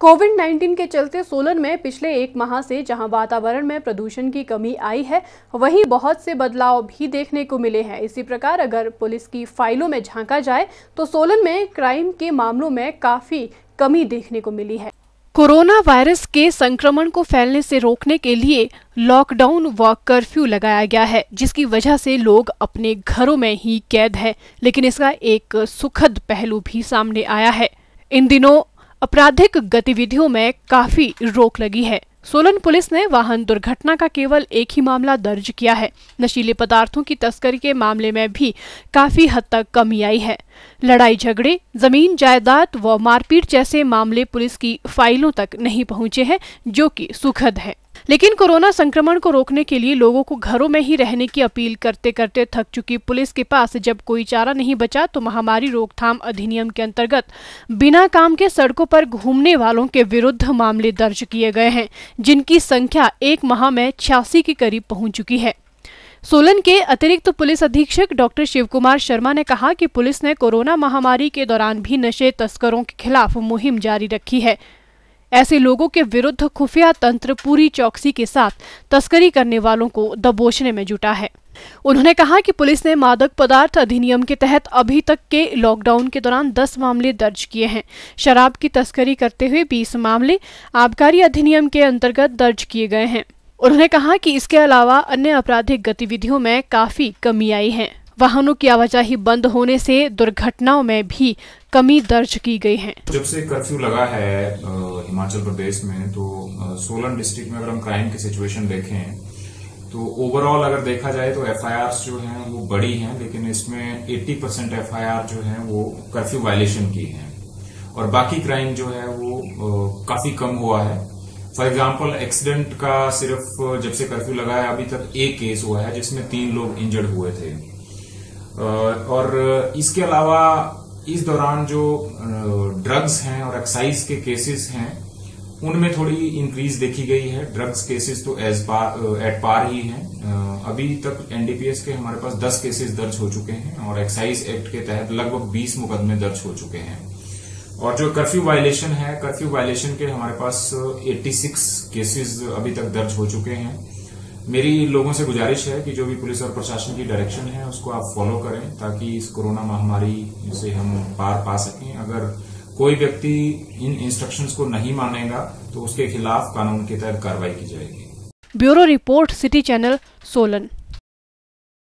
Covid 19 के चलते सोलन में पिछले एक माह से जहाँ वातावरण में प्रदूषण की कमी आई है, वहीं बहुत से बदलाव भी देखने को मिले हैं। इसी प्रकार अगर पुलिस की फाइलों में झांका जाए तो सोलन में क्राइम के मामलों में काफ़ी कमी देखने को मिली है। कोरोना वायरस के संक्रमण को फैलने से रोकने के लिए लॉकडाउन व कर्फ्यू लगाया गया है, जिसकी वजह से लोग अपने घरों में ही कैद है, लेकिन इसका एक सुखद पहलू भी सामने आया है। इन दिनों आपराधिक गतिविधियों में काफ़ी रोक लगी है। सोलन पुलिस ने वाहन दुर्घटना का केवल एक ही मामला दर्ज किया है। नशीले पदार्थों की तस्करी के मामले में भी काफ़ी हद तक कमी आई है। लड़ाई झगड़े, ज़मीन जायदाद व मारपीट जैसे मामले पुलिस की फाइलों तक नहीं पहुँचे हैं, जो कि सुखद है। लेकिन कोरोना संक्रमण को रोकने के लिए लोगों को घरों में ही रहने की अपील करते करते थक चुकी पुलिस के पास जब कोई चारा नहीं बचा तो महामारी रोकथाम अधिनियम के अंतर्गत बिना काम के सड़कों पर घूमने वालों के विरुद्ध मामले दर्ज किए गए हैं, जिनकी संख्या एक माह में छियासी के करीब पहुँच चुकी है। सोलन के अतिरिक्त पुलिस अधीक्षक डॉक्टर शिव कुमार शर्मा ने कहा कि पुलिस ने कोरोना महामारी के दौरान भी नशे तस्करों के खिलाफ मुहिम जारी रखी है। ऐसे लोगों के विरुद्ध खुफिया तंत्र पूरी चौकसी के साथ तस्करी करने वालों को दबोचने में जुटा है। उन्होंने कहा कि पुलिस ने मादक पदार्थ अधिनियम के तहत अभी तक के लॉकडाउन के दौरान 10 मामले दर्ज किए हैं। शराब की तस्करी करते हुए 20 मामले आबकारी अधिनियम के अंतर्गत दर्ज किए गए हैं। उन्होंने कहा कि इसके अलावा अन्य आपराधिक गतिविधियों में काफ़ी कमी आई है। वाहनों की आवाजाही बंद होने से दुर्घटनाओं में भी कमी दर्ज की गई है। जब से कर्फ्यू लगा है हिमाचल प्रदेश में तो सोलन डिस्ट्रिक्ट में अगर हम क्राइम की सिचुएशन देखें तो ओवरऑल अगर देखा जाए तो एफआईआर जो हैं वो बड़ी हैं, लेकिन इसमें 80 परसेंट एफआईआर जो है वो कर्फ्यू वायलेशन की हैं। और बाकी क्राइम जो है वो काफ़ी कम हुआ है। फॉर एग्ज़ाम्पल एक्सीडेंट का सिर्फ़ जब से कर्फ्यू लगा है, अभी तक एक केस हुआ है जिसमें तीन लोग इंजर्ड हुए थे। और इसके अलावा इस दौरान जो ड्रग्स हैं और एक्साइज के केसेस हैं, उनमें थोड़ी इंक्रीज देखी गई है। ड्रग्स केसेस तो एज पार एट पार ही हैं। अभी तक एनडीपीएस के हमारे पास 10 केसेस दर्ज हो चुके हैं और एक्साइज एक्ट के तहत लगभग 20 मुकदमे दर्ज हो चुके हैं। और जो कर्फ्यू वायलेशन है कर्फ्यू वायलेशन के हमारे पास 86 केसेस अभी तक दर्ज हो चुके हैं। मेरी लोगों से गुजारिश है कि जो भी पुलिस और प्रशासन की डायरेक्शन है, उसको आप फॉलो करें ताकि इस कोरोना महामारी से हम पार पा सकें। अगर कोई व्यक्ति इन इंस्ट्रक्शंस को नहीं मानेगा तो उसके खिलाफ कानून के तहत कार्रवाई की जाएगी। Bureau report, city channel, Solan.